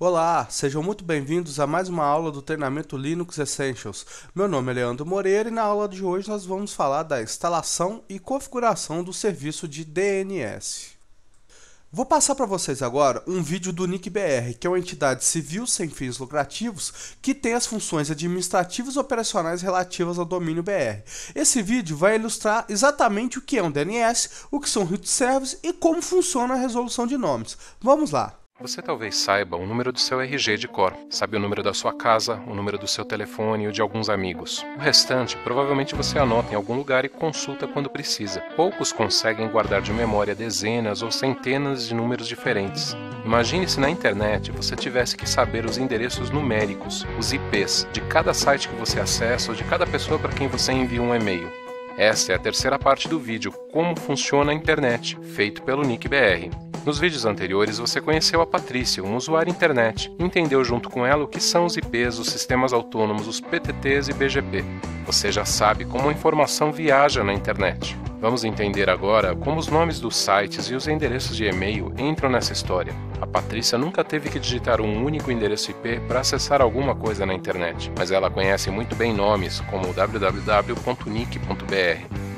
Olá, sejam muito bem-vindos a mais uma aula do treinamento Linux Essentials. Meu nome é Leandro Moreira e na aula de hoje nós vamos falar da instalação e configuração do serviço de DNS. Vou passar para vocês agora um vídeo do NICBR, que é uma entidade civil sem fins lucrativos que tem as funções administrativas e operacionais relativas ao domínio BR. Esse vídeo vai ilustrar exatamente o que é um DNS, o que são root service e como funciona a resolução de nomes. Vamos lá! Você talvez saiba o número do seu RG de cor, sabe o número da sua casa, o número do seu telefone e o de alguns amigos. O restante provavelmente você anota em algum lugar e consulta quando precisa. Poucos conseguem guardar de memória dezenas ou centenas de números diferentes. Imagine se na internet você tivesse que saber os endereços numéricos, os IPs, de cada site que você acessa ou de cada pessoa para quem você envia um e-mail. Esta é a terceira parte do vídeo Como funciona a internet, feito pelo NICBR. Nos vídeos anteriores você conheceu a Patrícia, um usuário internet, e entendeu junto com ela o que são os IPs, os sistemas autônomos, os PTTs e BGP. Você já sabe como a informação viaja na internet. Vamos entender agora como os nomes dos sites e os endereços de e-mail entram nessa história. A Patrícia nunca teve que digitar um único endereço IP para acessar alguma coisa na internet, mas ela conhece muito bem nomes como www.nic.br.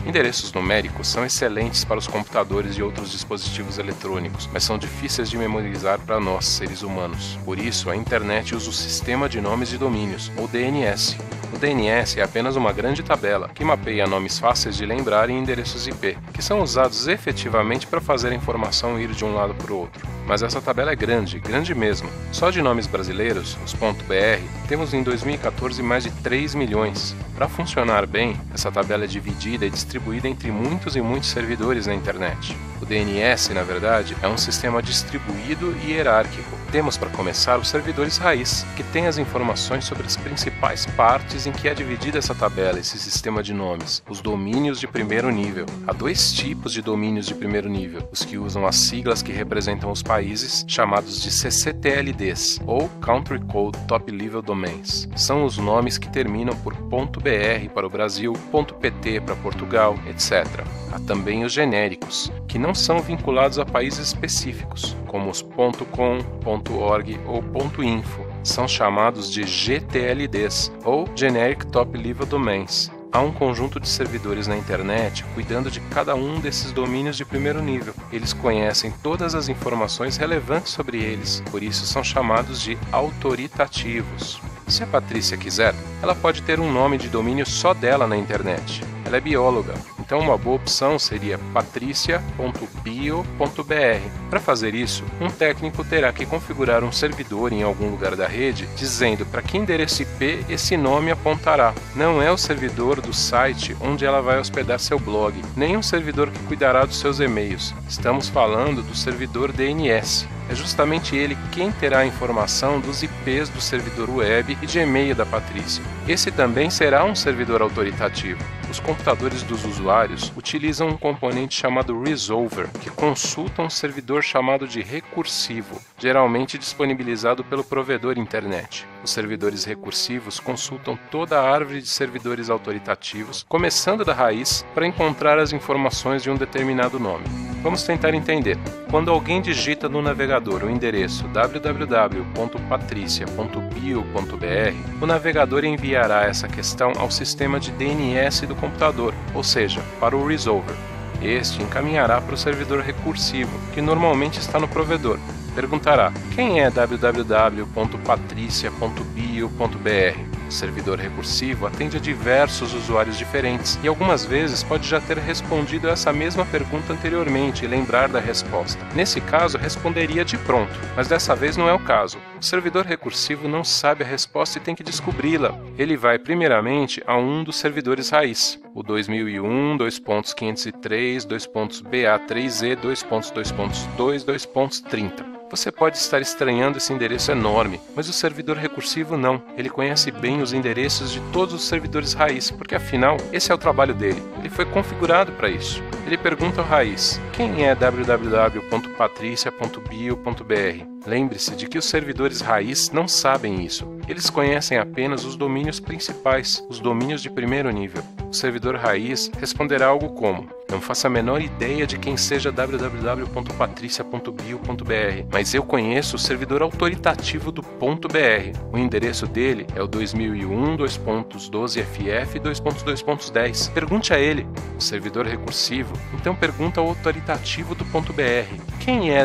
Endereços numéricos são excelentes para os computadores e outros dispositivos eletrônicos, mas são difíceis de memorizar para nós, seres humanos. Por isso, a internet usa o Sistema de Nomes de Domínios, ou DNS. DNS é apenas uma grande tabela que mapeia nomes fáceis de lembrar em endereços IP, que são usados efetivamente para fazer a informação ir de um lado para o outro. Mas essa tabela é grande, grande mesmo. Só de nomes brasileiros, os .br, temos em 2014 mais de 3 milhões. Para funcionar bem, essa tabela é dividida e distribuída entre muitos e muitos servidores na internet. O DNS, na verdade, é um sistema distribuído e hierárquico. Temos para começar os servidores raiz, que têm as informações sobre as principais partes em que é dividida essa tabela, esse sistema de nomes, os domínios de primeiro nível. Há dois tipos de domínios de primeiro nível: os que usam as siglas que representam os países, chamados de CCTLDs, ou Country Code Top Level Domains. São os nomes que terminam por .br para o Brasil, .pt para Portugal, etc. Há também os genéricos, que não são vinculados a países específicos, como os .com, .org ou .info. São chamados de GTLDs, ou Generic Top Level Domains. Há um conjunto de servidores na internet cuidando de cada um desses domínios de primeiro nível. Eles conhecem todas as informações relevantes sobre eles, por isso são chamados de autoritativos. Se a Patrícia quiser, ela pode ter um nome de domínio só dela na internet. Ela é bióloga, então uma boa opção seria patricia.bio.br. Para fazer isso, um técnico terá que configurar um servidor em algum lugar da rede, dizendo para que endereço IP esse nome apontará. Não é o servidor do site onde ela vai hospedar seu blog, nem um servidor que cuidará dos seus e-mails. Estamos falando do servidor DNS é justamente ele quem terá a informação dos IPs do servidor web e de e-mail da Patrícia. Esse também será um servidor autoritativo. Os computadores dos usuários utilizam um componente chamado Resolver, que consulta um servidor chamado de recursivo, geralmente disponibilizado pelo provedor internet. Os servidores recursivos consultam toda a árvore de servidores autoritativos, começando da raiz, para encontrar as informações de um determinado nome. Vamos tentar entender. Quando alguém digita no navegador o endereço www.patricia.bio.br, o navegador enviará essa questão ao sistema de DNS do computador, ou seja, para o resolver. Este encaminhará para o servidor recursivo, que normalmente está no provedor, perguntará: quem é www.patricia.bio.br? Servidor recursivo atende a diversos usuários diferentes e algumas vezes pode já ter respondido essa mesma pergunta anteriormente e lembrar da resposta. Nesse caso, responderia de pronto, mas dessa vez não é o caso. O servidor recursivo não sabe a resposta e tem que descobri-la. Ele vai primeiramente a um dos servidores raiz, o 2001, 2.503, 2.BA3E, 2.2.2, 2.30. Você pode estar estranhando esse endereço enorme, mas o servidor recursivo não. Ele conhece bem os endereços de todos os servidores raiz, porque afinal, esse é o trabalho dele. Ele foi configurado para isso. Ele pergunta ao raiz: quem é www.patricia.bio.br? Lembre-se de que os servidores raiz não sabem isso. Eles conhecem apenas os domínios principais, os domínios de primeiro nível. o servidor raiz responderá algo como: Não faço a menor ideia de quem seja www.patricia.bio.br, mas eu conheço o servidor autoritativo do .br. O endereço dele é o 2001 2.12ff 2.2.10. Pergunte a ele, o servidor recursivo, então pergunta ao autoritativo do .br. Quem é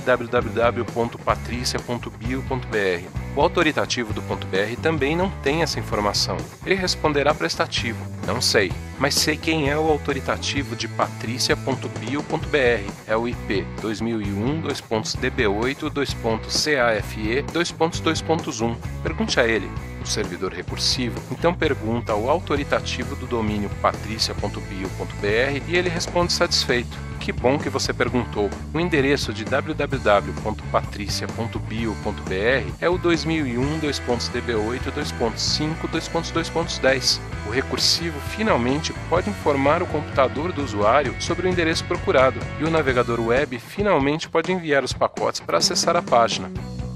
www.patricia.bio.br? O autoritativo do .br também não tem essa informação. Ele responderá prestativo: Não sei, mas sei quem é o autoritativo de patricia.bio.br. É o IP 2001.db8 2.cafe 2.2.1. Pergunte a ele o servidor recursivo, então pergunta ao autoritativo do domínio patricia.bio.br e ele responde satisfeito. Que bom que você perguntou. O endereço de www.patricia.bio.br é o 2001 2.db8 2.5 2.2.10. O recursivo finalmente pode informar o computador do usuário sobre o endereço procurado e o navegador web finalmente pode enviar os pacotes para acessar a página.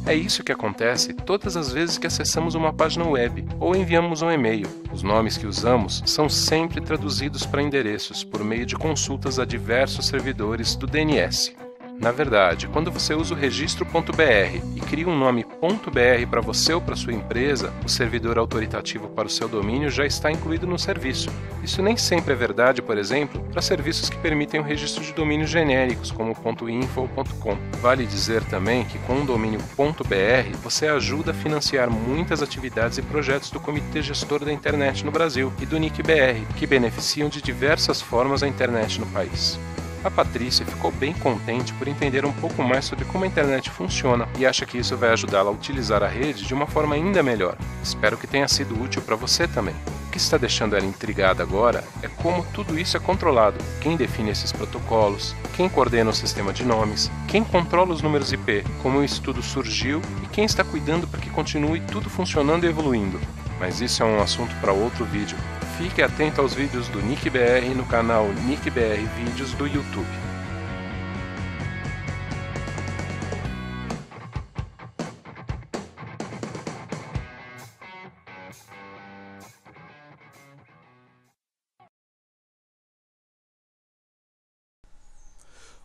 É isso que acontece todas as vezes que acessamos uma página web ou enviamos um e-mail. Os nomes que usamos são sempre traduzidos para endereços por meio de consultas a diversos servidores do DNS. Na verdade, quando você usa o registro.br e cria um nome .br para você ou para sua empresa, o servidor autoritativo para o seu domínio já está incluído no serviço. Isso nem sempre é verdade, por exemplo, para serviços que permitem o registro de domínios genéricos, como .info ou .com. Vale dizer também que com o domínio .br você ajuda a financiar muitas atividades e projetos do Comitê Gestor da Internet no Brasil e do NICBR, que beneficiam de diversas formas a internet no país. A Patrícia ficou bem contente por entender um pouco mais sobre como a internet funciona e acha que isso vai ajudá-la a utilizar a rede de uma forma ainda melhor. Espero que tenha sido útil para você também. O que está deixando ela intrigada agora é como tudo isso é controlado, quem define esses protocolos, quem coordena o sistema de nomes, quem controla os números IP, como o estudo surgiu e quem está cuidando para que continue tudo funcionando e evoluindo. Mas isso é um assunto para outro vídeo. Fique atento aos vídeos do NickBR no canal NickBR Vídeos do YouTube.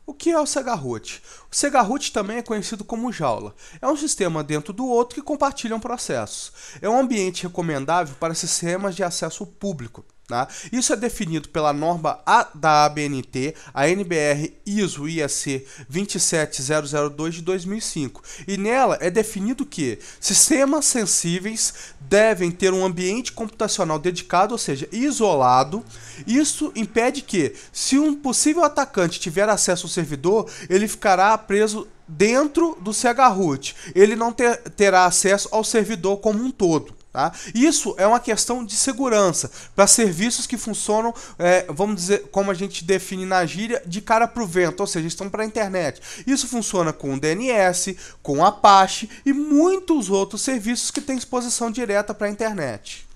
O que é o Segarroot? O Segarroot também é conhecido como jaula. É um sistema dentro do outro que compartilham processos. É um ambiente recomendável para sistemas de acesso público. Tá? Isso é definido pela norma A da ABNT, a NBR ISO IEC 27002 de 2005. E nela é definido que sistemas sensíveis devem ter um ambiente computacional dedicado, ou seja, isolado. Isso impede que, se um possível atacante tiver acesso ao servidor, ele ficará preso dentro do CHRoot. Ele não ter, terá acesso ao servidor como um todo. Tá? Isso é uma questão de segurança para serviços que funcionam, é, vamos dizer, como a gente define na gíria, de cara para o vento, ou seja, estão para a internet. Isso funciona com o DNS, com Apache e muitos outros serviços que têm exposição direta para a internet.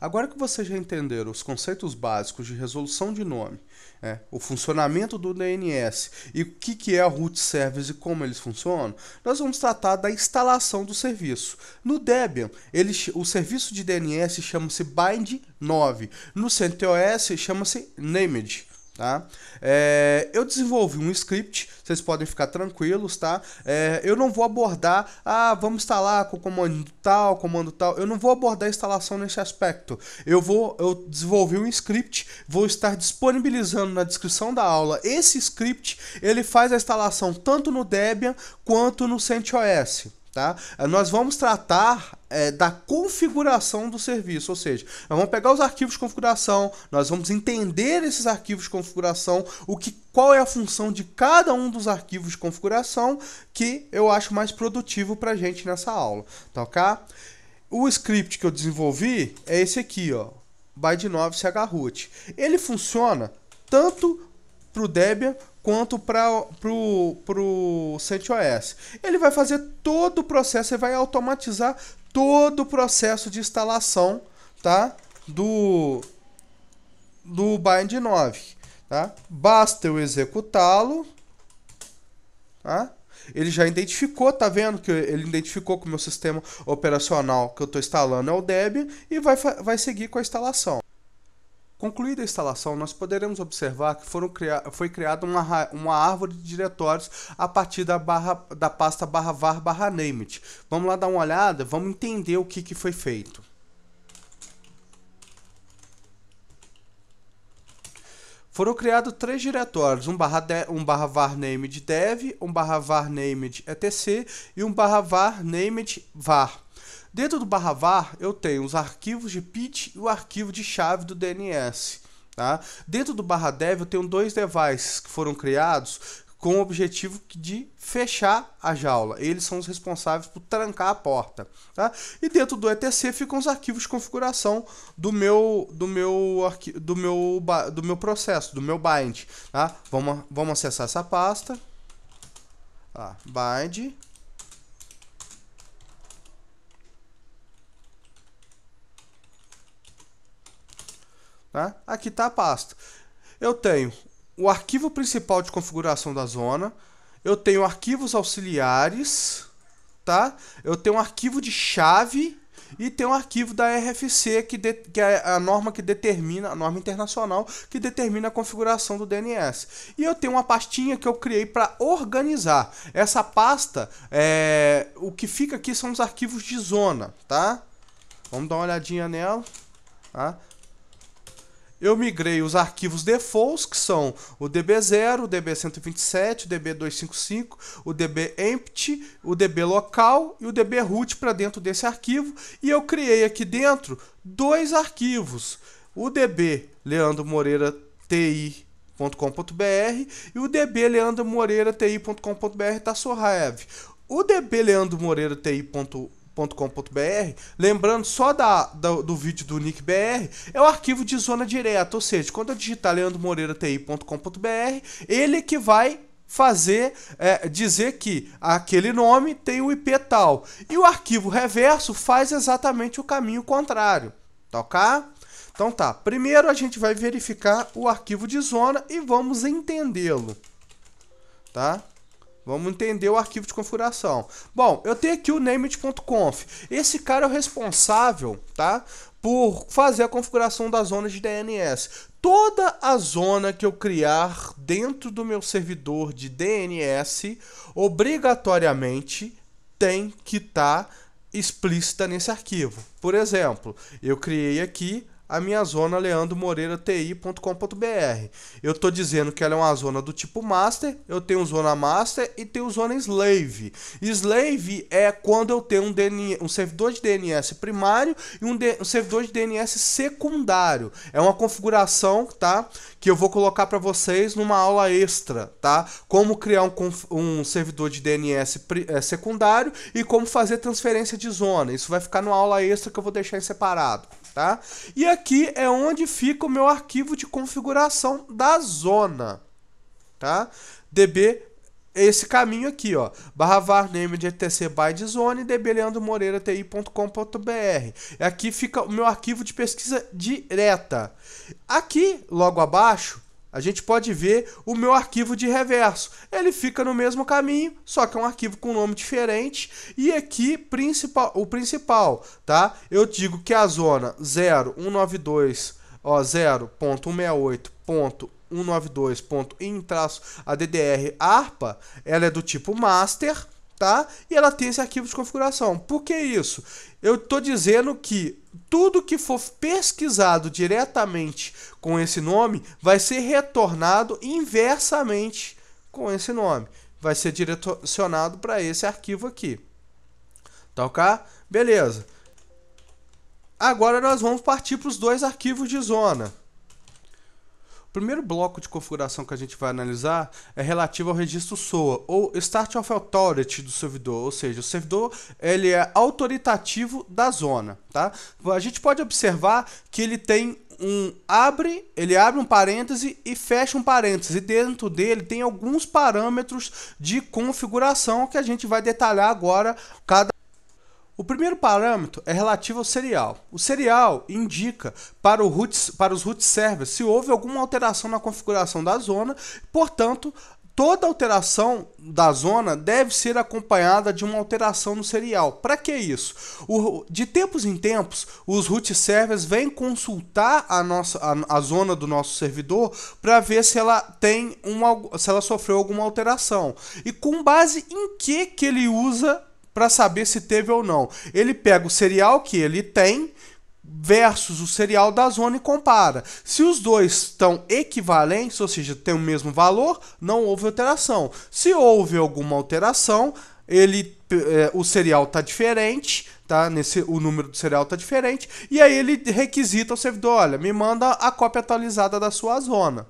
Agora que vocês já entenderam os conceitos básicos de resolução de nome, é, o funcionamento do DNS e o que, que é a root service e como eles funcionam, nós vamos tratar da instalação do serviço. No Debian, ele, o serviço de DNS chama-se Bind 9, no CentOS chama-se Named. Tá? É, eu desenvolvi um script, vocês podem ficar tranquilos, tá? É, eu não vou abordar, ah, vamos instalar com comando tal, comando tal. Eu não vou abordar a instalação nesse aspecto. Eu vou, eu desenvolvi um script, vou estar disponibilizando na descrição da aula. Esse script ele faz a instalação tanto no Debian quanto no CentOS. Tá? Eh, nós vamos tratar é, da configuração do serviço, ou seja, nós vamos pegar os arquivos de configuração, nós vamos entender esses arquivos de configuração, o que, qual é a função de cada um dos arquivos de configuração que eu acho mais produtivo para a gente nessa aula, tá ok? O script que eu desenvolvi é esse aqui, ó, byte9 chroot. Ele funciona tanto para o Debian quanto para o CentOS. Ele vai fazer todo o processo, ele vai automatizar todo o processo de instalação tá? do, do Bind 9. Tá? Basta eu executá-lo. Tá? Ele já identificou, tá vendo que ele identificou que o meu sistema operacional que eu estou instalando é o Debian e vai, vai seguir com a instalação. Concluída a instalação, nós poderemos observar que foi criada uma, uma árvore de diretórios a partir da, barra, da pasta barra var barra named. Vamos lá dar uma olhada, vamos entender o que, que foi feito. Foram criados três diretórios, um barra, de, um barra var named dev, um barra var named etc e um barra var named var. Dentro do barra var eu tenho os arquivos de PIT e o arquivo de chave do DNS. Tá? Dentro do barra dev eu tenho dois devices que foram criados com o objetivo de fechar a jaula. Eles são os responsáveis por trancar a porta. Tá? E dentro do etc ficam os arquivos de configuração do meu do meu do meu do meu processo, do meu bind. Tá? Vamos, vamos acessar essa pasta. Tá? Bind. Tá? Aqui está a pasta. Eu tenho o arquivo principal de configuração da zona, eu tenho arquivos auxiliares, tá? Eu tenho um arquivo de chave e tem um arquivo da RFC que, de, que é a norma que determina, a norma internacional que determina a configuração do DNS. E eu tenho uma pastinha que eu criei para organizar. Essa pasta, é, o que fica aqui são os arquivos de zona, tá? Vamos dar uma olhadinha nela, tá? Eu migrei os arquivos defaults, que são o DB0, o DB127, o DB255, o DB empty, o DB local e o DB root para dentro desse arquivo. E eu criei aqui dentro dois arquivos, o DB Leandro Moreira TI .com.br e o db leandro moreira ti.com.br. O db leandro moreira ti.com.br .com.br, lembrando só da, da, do vídeo do Nick BR, é o arquivo de zona direta, ou seja, quando eu digitar leandromoreirati.com.br, ele que vai fazer é, dizer que aquele nome tem o IP tal. E o arquivo reverso faz exatamente o caminho contrário. Ok? Então tá, primeiro a gente vai verificar o arquivo de zona e vamos entendê-lo. Tá? Vamos entender o arquivo de configuração. Bom, eu tenho aqui o named.conf. Esse cara é o responsável, tá? Por fazer a configuração da zona de DNS. Toda a zona que eu criar dentro do meu servidor de DNS, obrigatoriamente tem que estar tá explícita nesse arquivo. Por exemplo, eu criei aqui a minha zona leandromoreirati.com.br. Eu estou dizendo que ela é uma zona do tipo master, eu tenho zona master e tenho zona slave. Slave é quando eu tenho um, DNS, um servidor de DNS primário e um, um, servidor de DNS secundário. É uma configuração, tá? Que eu vou colocar para vocês numa aula extra, tá? Como criar um, um servidor de DNS é, secundário e como fazer transferência de zona. Isso vai ficar numa aula extra que eu vou deixar em separado tá? E aqui é onde fica o meu arquivo de configuração da zona, tá? db esse caminho aqui, ó, barra var name de etc by de zone dbleandromoreira.ti.com.br. Aqui fica o meu arquivo de pesquisa direta. Aqui, logo abaixo, a gente pode ver o meu arquivo de reverso. Ele fica no mesmo caminho, só que é um arquivo com nome diferente. E aqui principal, o principal, tá? Eu digo que a zona 0192, ó, 0.168.192.in-addr ARPA, ela é do tipo master, tá? E ela tem esse arquivo de configuração. Por que isso? Eu estou dizendo que tudo que for pesquisado diretamente com esse nome vai ser retornado inversamente com esse nome. Vai ser direcionado para esse arquivo aqui. Tá ok? Beleza. Agora nós vamos partir para os dois arquivos de zona. Primeiro bloco de configuração que a gente vai analisar é relativo ao registro SOA, ou Start of Authority do servidor, ou seja, o servidor ele é autoritativo da zona. Tá? A gente pode observar que ele tem um abre, ele abre um parêntese e fecha um parêntese. E dentro dele tem alguns parâmetros de configuração que a gente vai detalhar agora cada o primeiro parâmetro é relativo ao serial. O serial indica para, root, para os root servers se houve alguma alteração na configuração da zona, portanto, toda alteração da zona deve ser acompanhada de uma alteração no serial. Para que isso? O, de tempos em tempos, os root servers vêm consultar a, nossa, a, a zona do nosso servidor para ver se ela tem uma, se ela sofreu alguma alteração. E com base em que, que ele usa para saber se teve ou não. Ele pega o serial que ele tem versus o serial da zona e compara. Se os dois estão equivalentes, ou seja, tem o mesmo valor, não houve alteração. Se houve alguma alteração, ele é, o serial está diferente, tá? Nesse, o número do serial está diferente, e aí ele requisita ao servidor, olha, me manda a cópia atualizada da sua zona.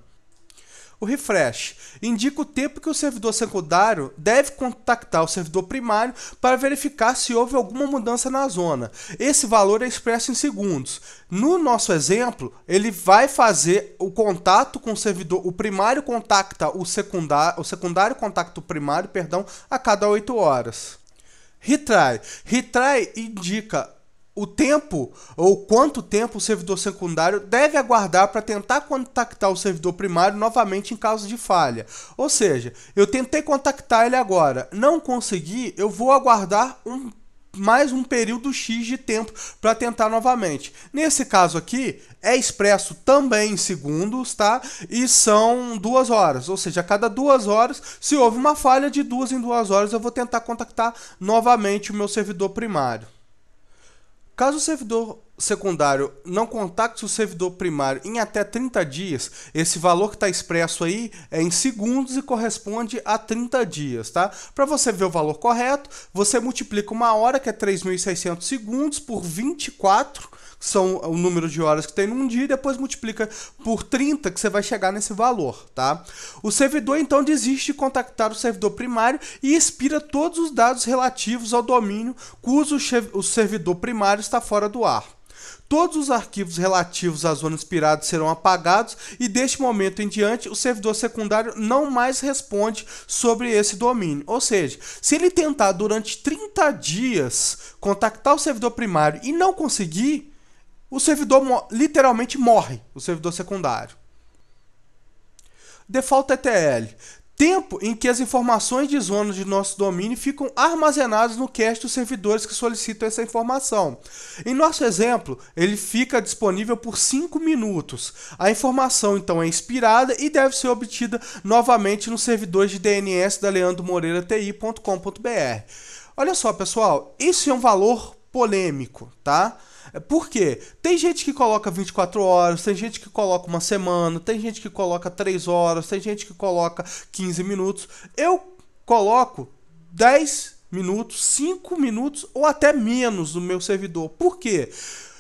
O refresh indica o tempo que o servidor secundário deve contactar o servidor primário para verificar se houve alguma mudança na zona. Esse valor é expresso em segundos. No nosso exemplo, ele vai fazer o contato com o servidor, o primário contacta o secundário, o secundário contacta o primário, perdão, a cada 8 horas. Retry. Retry indica o tempo ou quanto tempo o servidor secundário deve aguardar para tentar contactar o servidor primário novamente em caso de falha. Ou seja, eu tentei contactar ele agora, não consegui, eu vou aguardar um mais um período X de tempo para tentar novamente. Nesse caso aqui, é expresso também em segundos, tá? E são duas horas, ou seja, a cada duas horas, se houve uma falha de duas em duas horas, eu vou tentar contactar novamente o meu servidor primário. Caso o servidor secundário não contacte o servidor primário em até 30 dias, esse valor que está expresso aí é em segundos e corresponde a 30 dias, tá? Para você ver o valor correto, você multiplica uma hora, que é 3.600 segundos, por 24 são o número de horas que tem num dia, e depois multiplica por 30 que você vai chegar nesse valor, tá? O servidor então desiste de contactar o servidor primário e expira todos os dados relativos ao domínio cujo o servidor primário está fora do ar. Todos os arquivos relativos à zona inspirada serão apagados e deste momento em diante o servidor secundário não mais responde sobre esse domínio. Ou seja, se ele tentar durante 30 dias contactar o servidor primário e não conseguir, o servidor literalmente morre, o servidor secundário. Default ETL. Tempo em que as informações de zonas de nosso domínio ficam armazenadas no cache dos servidores que solicitam essa informação. Em nosso exemplo, ele fica disponível por 5 minutos. A informação então é expirada e deve ser obtida novamente nos servidores de DNS da leandromoreira.ti.com.br. Olha só, pessoal, isso é um valor polêmico, tá? Por quê? Tem gente que coloca 24 horas, tem gente que coloca uma semana, tem gente que coloca 3 horas, tem gente que coloca 15 minutos. Eu coloco 10 minutos, 5 minutos ou até menos no meu servidor. Por quê? Porque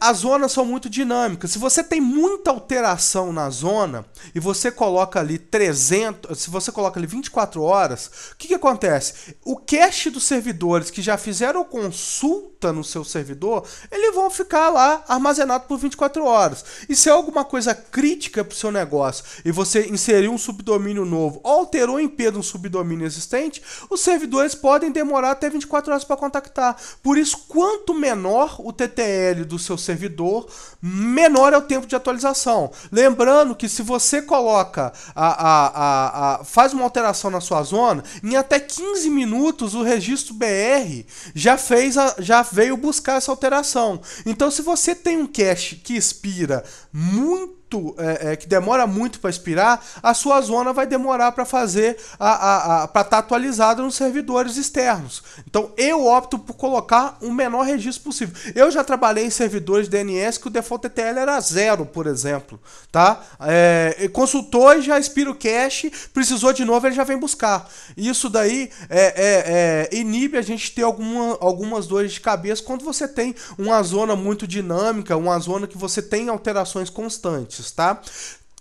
as zonas são muito dinâmicas. Se você tem muita alteração na zona e você coloca ali 300, se você coloca ali 24 horas, o que, que acontece? O cache dos servidores que já fizeram consulta no seu servidor, eles vão ficar lá armazenados por 24 horas. E se é alguma coisa crítica para o seu negócio e você inseriu um subdomínio novo ou alterou IP de um subdomínio existente, os servidores podem demorar até 24 horas para contactar. Por isso, quanto menor o TTL do seu servidor, menor é o tempo de atualização. Lembrando que se você coloca a, a, a, faz uma alteração na sua zona, em até 15 minutos o registro BR já fez já veio buscar essa alteração. Então se você tem um cache que expira muito muito, é, é, que demora muito para expirar, a sua zona vai demorar para fazer a, a, a para estar tá atualizada nos servidores externos. Então eu opto por colocar o menor registro possível. Eu já trabalhei em servidores DNS que o default ETL era zero, por exemplo, tá? É, consultou e já expira o cache, precisou de novo ele já vem buscar. Isso daí é, é, é, inibe a gente ter alguma, algumas dores de cabeça quando você tem uma zona muito dinâmica, uma zona que você tem alterações constantes tá?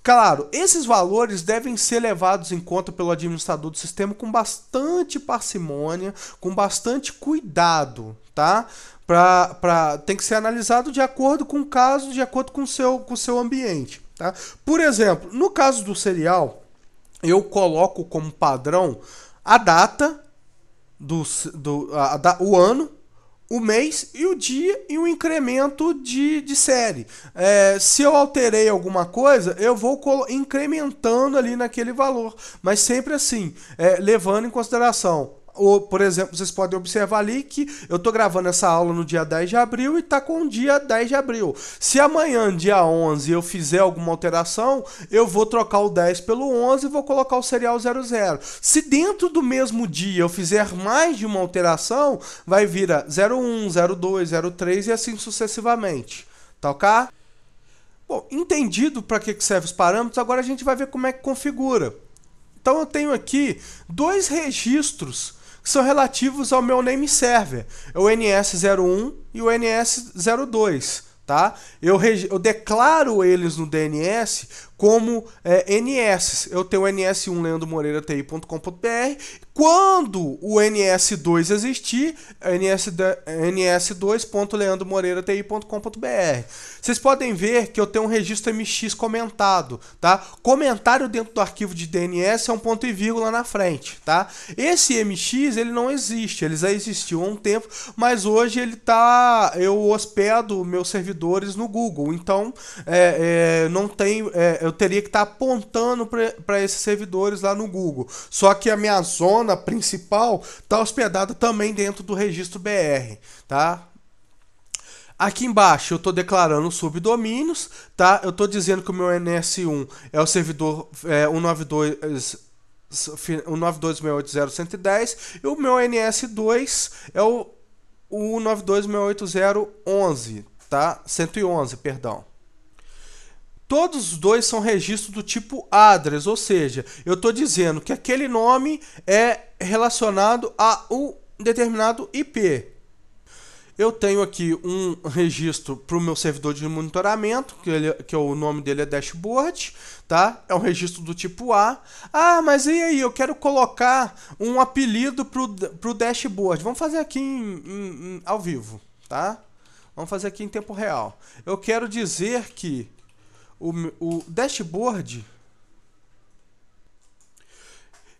Claro, esses valores devem ser levados em conta pelo administrador do sistema com bastante parcimônia, com bastante cuidado, tá? Pra, pra, tem que ser analisado de acordo com o caso, de acordo com o seu, com o seu ambiente. Tá? Por exemplo, no caso do serial, eu coloco como padrão a data, do, do, a, a, o ano, o mês e o dia e o incremento de, de série. É, se eu alterei alguma coisa, eu vou incrementando ali naquele valor, mas sempre assim, é, levando em consideração ou, por exemplo, vocês podem observar ali que eu estou gravando essa aula no dia 10 de abril e está com o dia 10 de abril. Se amanhã, dia 11, eu fizer alguma alteração, eu vou trocar o 10 pelo 11 e vou colocar o serial 00. Se dentro do mesmo dia eu fizer mais de uma alteração, vai vir a 01, 02, 03 e assim sucessivamente. Tá ok? Bom, entendido para que servem os parâmetros, agora a gente vai ver como é que configura. Então eu tenho aqui dois registros são relativos ao meu name server, é o NS01 e o NS02, tá? Eu, eu declaro eles no DNS como é, NS. Eu tenho o NS1 leandromoreira.ti.com.br. Quando o NS2 existir, NS, ns2.leandromoreira.ti.com.br. Vocês podem ver que eu tenho um registro MX comentado, tá? Comentário dentro do arquivo de DNS é um ponto e vírgula na frente, tá? Esse MX, ele não existe, ele já existiu há um tempo, mas hoje ele tá, eu hospedo meus servidores no Google, então é, é, não tem, é, eu teria que estar tá apontando para esses servidores lá no Google. Só que a minha zona principal está hospedada também dentro do registro BR, tá? Aqui embaixo eu estou declarando subdomínios, tá? Eu estou dizendo que o meu NS1 é o servidor é, 192 192.680.110 e o meu NS2 é o, o 192.680.11, tá? 111, perdão. Todos os dois são registros do tipo address, ou seja, eu estou dizendo que aquele nome é relacionado a um determinado IP. Eu tenho aqui um registro para o meu servidor de monitoramento, que, ele, que o nome dele é dashboard, tá? É um registro do tipo A. Ah, mas e aí? Eu quero colocar um apelido para o dashboard. Vamos fazer aqui em, em, em, ao vivo, tá? Vamos fazer aqui em tempo real. Eu quero dizer que o, o dashboard.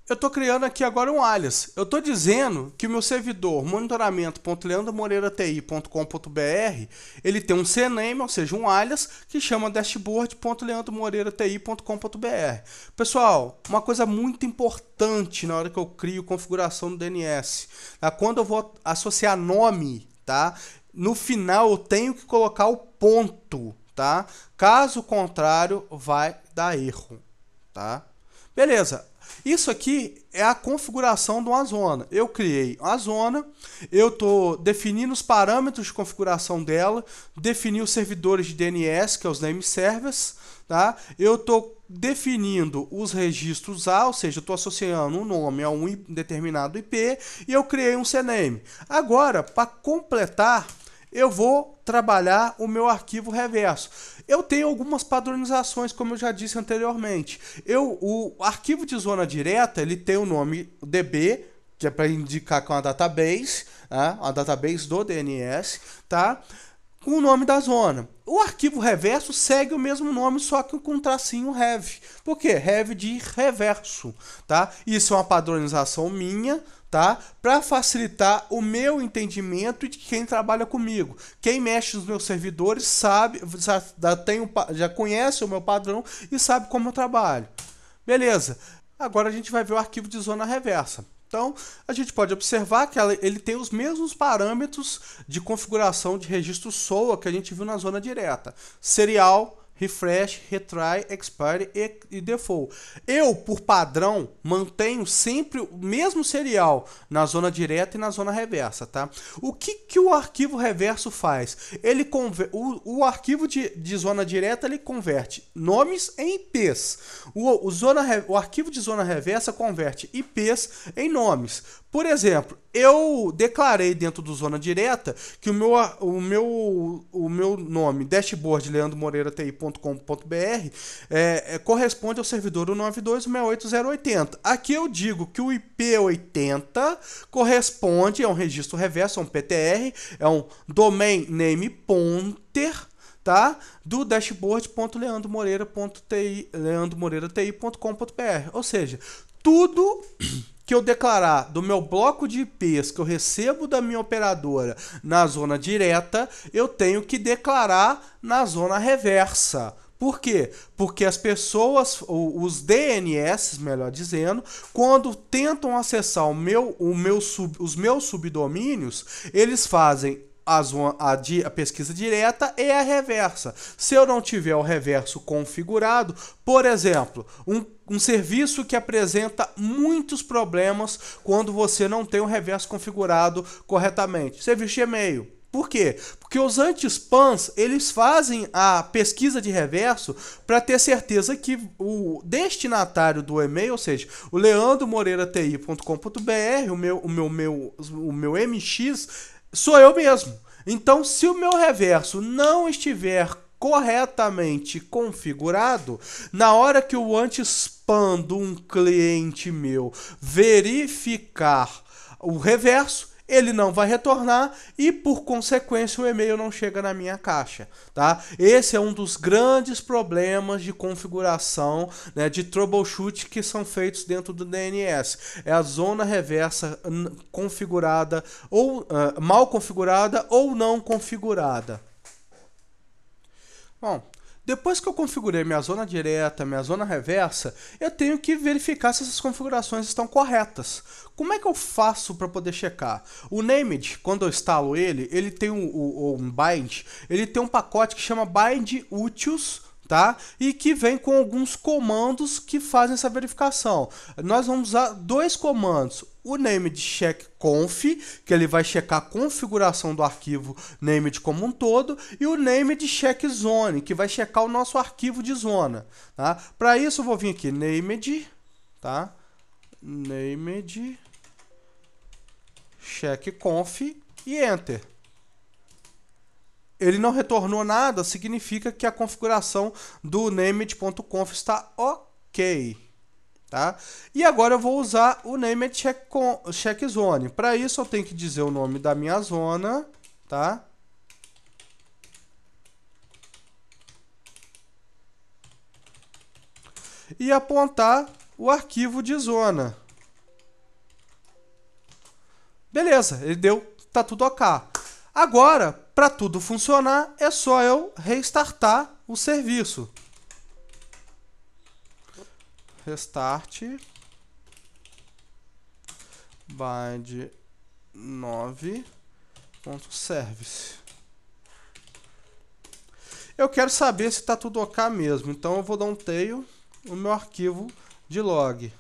Eu estou criando aqui agora um alias. Eu estou dizendo que o meu servidor monitoramento.leandromoreira.ti.com.br ele tem um CNAME, ou seja, um alias, que chama dashboard.leandromoreira.ti.com.br. Pessoal, uma coisa muito importante na hora que eu crio configuração do DNS. Tá? Quando eu vou associar nome, tá? no final eu tenho que colocar o ponto tá? Caso contrário, vai dar erro, tá? Beleza. Isso aqui é a configuração de uma zona. Eu criei a zona, eu estou definindo os parâmetros de configuração dela, defini os servidores de DNS, que é os name servers, tá? Eu estou definindo os registros A, ou seja, estou associando um nome a um determinado IP e eu criei um CNAME. Agora, para completar, eu vou trabalhar o meu arquivo reverso. Eu tenho algumas padronizações, como eu já disse anteriormente. Eu, o arquivo de zona direta ele tem o nome DB, que é para indicar que é uma database, né? database do DNS, tá? com o nome da zona. O arquivo reverso segue o mesmo nome, só que com um tracinho rev. Por quê? Rev de reverso, tá? Isso é uma padronização minha, tá? Para facilitar o meu entendimento de quem trabalha comigo. Quem mexe nos meus servidores sabe, já, tem, já conhece o meu padrão e sabe como eu trabalho. Beleza. Agora a gente vai ver o arquivo de zona reversa. Então, a gente pode observar que ele tem os mesmos parâmetros de configuração de registro SOA que a gente viu na zona direta. Serial, refresh, retry, expire e, e default. Eu, por padrão, mantenho sempre o mesmo serial na zona direta e na zona reversa, tá? O que, que o arquivo reverso faz? Ele o, o arquivo de, de zona direta ele converte nomes em IPs. O, o, zona, o arquivo de zona reversa converte IPs em nomes. Por exemplo, eu declarei dentro do Zona Direta que o meu, o meu, o meu nome, dashboard leandromoreira.ti.com.br, é, é, corresponde ao servidor 192.168.080. Aqui eu digo que o IP80 corresponde a um registro reverso, a um PTR, é um Domain Name Pointer, tá? do dashboard.leandromoreira.ti.com.br. Ou seja, tudo que eu declarar do meu bloco de IPs que eu recebo da minha operadora na zona direta, eu tenho que declarar na zona reversa. Por quê? Porque as pessoas, os DNS, melhor dizendo, quando tentam acessar o meu, o meu sub, os meus subdomínios, eles fazem a, a, a, pesquisa direta e a reversa. Se eu não tiver o reverso configurado, por exemplo, um, um serviço que apresenta muitos problemas quando você não tem o reverso configurado corretamente. Serviço de e-mail. Por quê? Porque os anti-spams, eles fazem a pesquisa de reverso para ter certeza que o destinatário do e-mail, ou seja, o leandromoreirati.com.br, o meu, o meu, meu, o meu MX, sou eu mesmo. Então, se o meu reverso não estiver corretamente configurado, na hora que o anti-spam de um cliente meu verificar o reverso, ele não vai retornar e por consequência o e-mail não chega na minha caixa, tá? Esse é um dos grandes problemas de configuração, né, de troubleshoot que são feitos dentro do DNS. É a zona reversa configurada ou uh, mal configurada ou não configurada. Bom, depois que eu configurei minha zona direta, minha zona reversa, eu tenho que verificar se essas configurações estão corretas. Como é que eu faço para poder checar? O Named, quando eu instalo ele, ele tem um, um, um bind, ele tem um pacote que chama bind utils tá? E que vem com alguns comandos que fazem essa verificação. Nós vamos usar dois comandos. O named check conf, que ele vai checar a configuração do arquivo named como um todo, e o named check zone, que vai checar o nosso arquivo de zona, tá? Para isso eu vou vir aqui named, tá? Named check conf e enter ele não retornou nada, significa que a configuração do named.conf está ok. Tá? E agora eu vou usar o named check, check zone. Para isso eu tenho que dizer o nome da minha zona, tá? E apontar o arquivo de zona. Beleza, ele deu, tá tudo ok. Agora, para tudo funcionar, é só eu restartar o serviço. Restart bind 9.service. Eu quero saber se está tudo ok mesmo, então eu vou dar um tail no meu arquivo de log.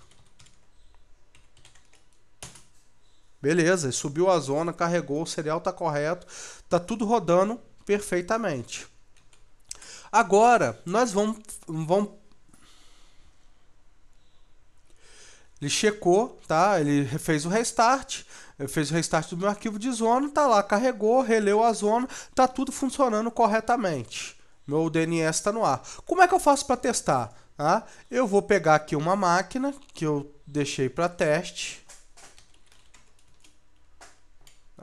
Beleza, subiu a zona, carregou, o serial está correto, está tudo rodando perfeitamente. Agora, nós vamos, vamos... Ele checou, tá? Ele fez o restart, fez o restart do meu arquivo de zona, tá lá, carregou, releu a zona, tá tudo funcionando corretamente. Meu DNS está no ar. Como é que eu faço para testar? Tá? Eu vou pegar aqui uma máquina que eu deixei para teste.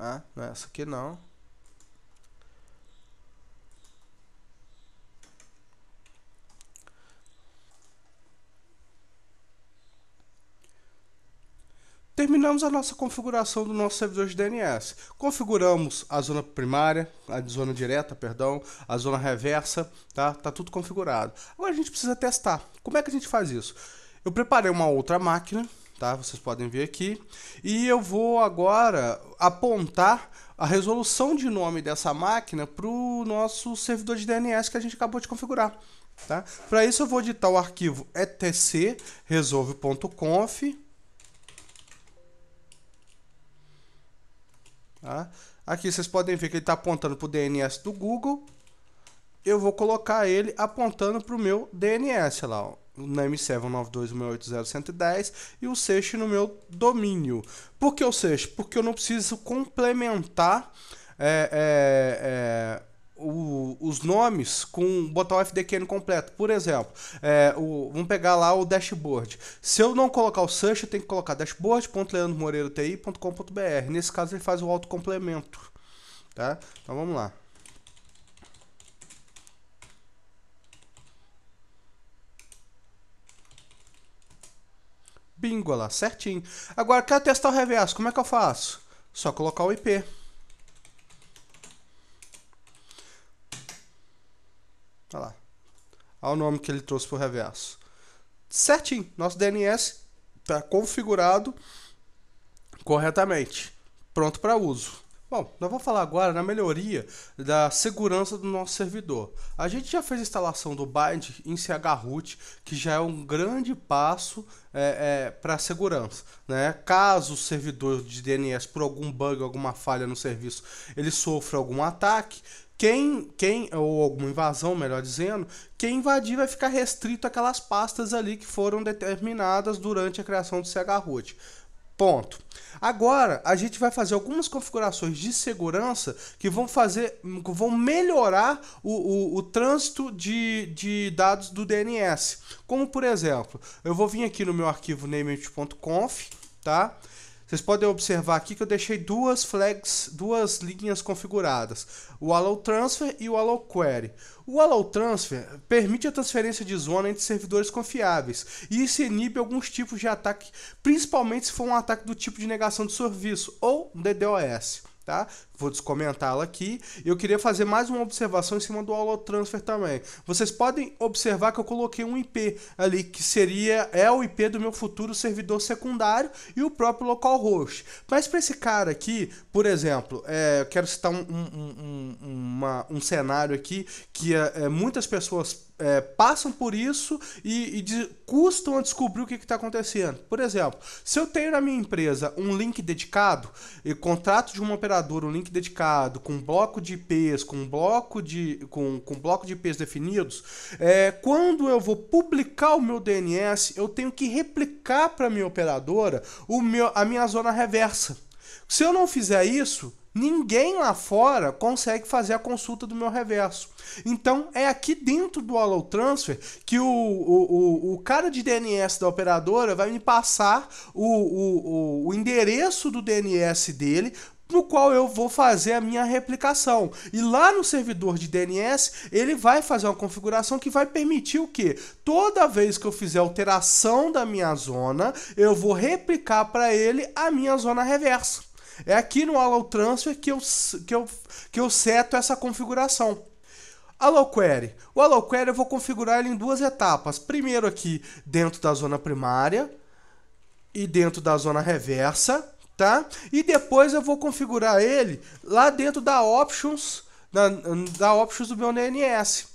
Ah, não é essa aqui não. Terminamos a nossa configuração do nosso servidor de DNS. Configuramos a zona primária, a zona direta, perdão, a zona reversa, tá? Tá tudo configurado. Agora a gente precisa testar. Como é que a gente faz isso? Eu preparei uma outra máquina tá? Vocês podem ver aqui. E eu vou agora apontar a resolução de nome dessa máquina para o nosso servidor de DNS que a gente acabou de configurar. Tá? Para isso eu vou editar o arquivo etc resolve.conf tá? Aqui vocês podem ver que ele está apontando para o DNS do Google. Eu vou colocar ele apontando para o meu DNS lá, ó na M792.180.110 e o seixo no meu domínio. Por que o seixo? Porque eu não preciso complementar é, é, é, o, os nomes com botar o FDQN completo. Por exemplo, é, o, vamos pegar lá o dashboard. Se eu não colocar o search, eu tenho que colocar dashboard.leandromoreiroti.com.br. Nesse caso, ele faz o autocomplemento. Tá? Então vamos lá. Bingo lá, certinho. Agora, quero testar o reverso, como é que eu faço? Só colocar o IP. Olha lá. Olha o nome que ele trouxe para o reverso. Certinho, nosso DNS está configurado corretamente, pronto para uso. Bom, nós vamos falar agora na melhoria da segurança do nosso servidor. A gente já fez a instalação do Bind em chroot, que já é um grande passo é, é, para a segurança. Né? Caso o servidor de DNS, por algum bug, alguma falha no serviço, ele sofra algum ataque, quem, quem, ou alguma invasão, melhor dizendo, quem invadir vai ficar restrito àquelas pastas ali que foram determinadas durante a criação do chroot. Ponto. Agora, a gente vai fazer algumas configurações de segurança que vão fazer, vão melhorar o, o, o trânsito de, de dados do DNS. Como, por exemplo, eu vou vir aqui no meu arquivo name.conf, tá? Vocês podem observar aqui que eu deixei duas flags, duas linhas configuradas, o Allow Transfer e o Allow Query. O Allow Transfer permite a transferência de zona entre servidores confiáveis e isso inibe alguns tipos de ataque, principalmente se for um ataque do tipo de negação de serviço ou DDoS tá? Vou descomentá-la aqui. Eu queria fazer mais uma observação em cima do Allo Transfer também. Vocês podem observar que eu coloquei um IP ali, que seria é o IP do meu futuro servidor secundário e o próprio localhost. Mas para esse cara aqui, por exemplo, é, eu quero citar um, um, um, uma, um cenário aqui que é, é muitas pessoas é, passam por isso e, e de, custam a descobrir o que está acontecendo. Por exemplo, se eu tenho na minha empresa um link dedicado e contrato de uma operadora um link dedicado com bloco de IPs, com bloco de, com, com bloco de IPs definidos, é, quando eu vou publicar o meu DNS, eu tenho que replicar para minha operadora o meu, a minha zona reversa. Se eu não fizer isso, Ninguém lá fora consegue fazer a consulta do meu reverso. Então é aqui dentro do Allow Transfer que o, o, o, o cara de DNS da operadora vai me passar o, o, o endereço do DNS dele no qual eu vou fazer a minha replicação. E lá no servidor de DNS, ele vai fazer uma configuração que vai permitir o que? Toda vez que eu fizer alteração da minha zona, eu vou replicar para ele a minha zona reversa. É aqui no Allow Transfer que eu, que eu, que eu seto essa configuração. Allow Query. O Allow Query eu vou configurar ele em duas etapas. Primeiro aqui dentro da zona primária e dentro da zona reversa, tá? E depois eu vou configurar ele lá dentro da Options, da, da Options do meu DNS.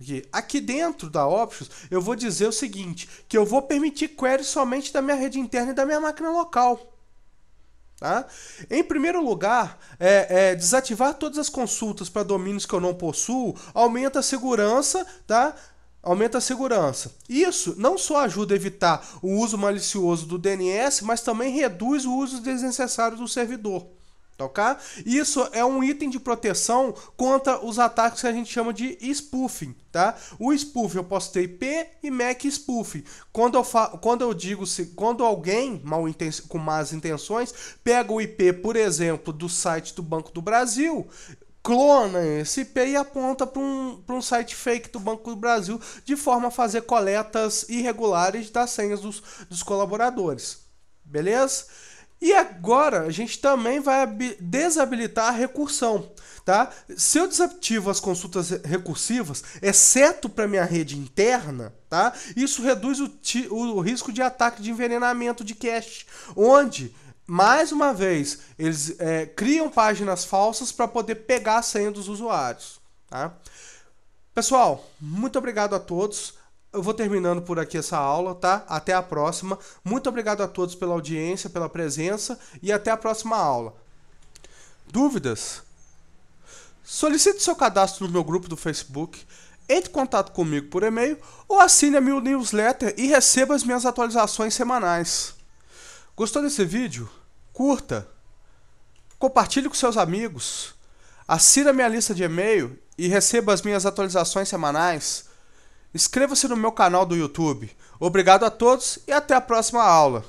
Aqui. Aqui dentro da Options, eu vou dizer o seguinte, que eu vou permitir query somente da minha rede interna e da minha máquina local. Tá? Em primeiro lugar, é, é, desativar todas as consultas para domínios que eu não possuo aumenta a segurança, tá? Aumenta a segurança. Isso não só ajuda a evitar o uso malicioso do DNS, mas também reduz o uso desnecessário do servidor. Tá? Isso é um item de proteção contra os ataques que a gente chama de spoofing, tá? O spoofing eu posso ter IP e MAC spoofing. Quando eu, quando eu digo se quando alguém mal com más intenções pega o IP, por exemplo, do site do Banco do Brasil, clona esse IP e aponta para um, um site fake do Banco do Brasil de forma a fazer coletas irregulares das senhas dos, dos colaboradores. Beleza? E agora a gente também vai desabilitar a recursão, tá? Se eu desativo as consultas recursivas, exceto para minha rede interna, tá? Isso reduz o, o risco de ataque de envenenamento de cache, onde mais uma vez, eles é, criam páginas falsas para poder pegar a senha dos usuários. Tá? Pessoal, muito obrigado a todos eu vou terminando por aqui essa aula, tá? Até a próxima. Muito obrigado a todos pela audiência, pela presença e até a próxima aula. Dúvidas? Solicite seu cadastro no meu grupo do Facebook, entre em contato comigo por e-mail ou assine a meu newsletter e receba as minhas atualizações semanais. Gostou desse vídeo? Curta, compartilhe com seus amigos, assine a minha lista de e-mail e receba as minhas atualizações semanais. Inscreva-se no meu canal do YouTube. Obrigado a todos e até a próxima aula.